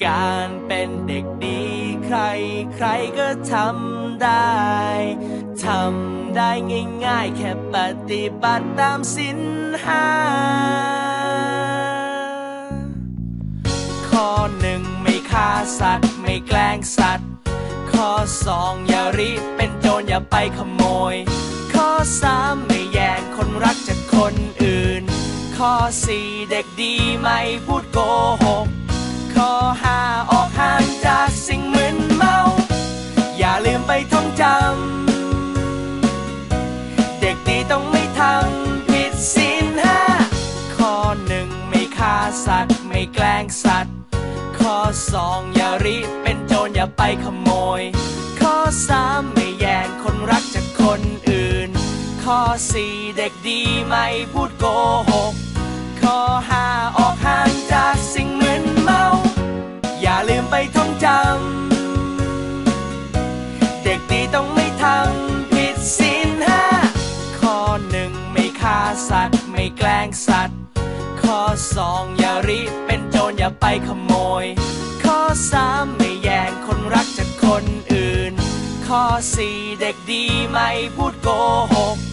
การเป็นเด็กดีใครใครก็ทำได้ ทำได้ง่ายๆ แค่ปฏิบัติตามสินห้าข้อหนึ่งไม่ฆ่าสัตว์ ไม่แกล้งสัตว์ ข้อสองอย่าริเป็นโจรอย่าไปขโมย ข้อสามไม่แย่งคนรักจากคนอื่น ข้อสี่เด็กดีไม่พูดโก ลืมไปท่องจำ เด็กดีต้องไม่ทำผิดศีลห้าข้อหนึ่งไม่ฆ่าสัตว์ไม่แกล้งสัตว์ ข้อสองอย่าริเป็นโจรอย่าไปขโมย ข้อสามไม่แย่งคนรักจากคนอื่น ข้อสี่เด็กดีไม่พูดโกหก ข้อห้าออก ฆ่าสัตว์ไม่แกล้งสัตว์ ข้อสองอย่าริเป็นโจรอย่าไปขโมย ข้อสามไม่แย่งคนรักจากคนอื่น ข้อสี่เด็กดีไม่พูดโกหกข้อห้าออก